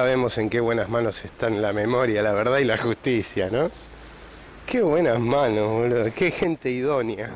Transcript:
Sabemos en qué buenas manos están la memoria, la verdad y la justicia, ¿no? Qué buenas manos, boludo. Qué gente idónea.